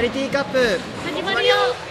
ャリティーカップ。始まるよ。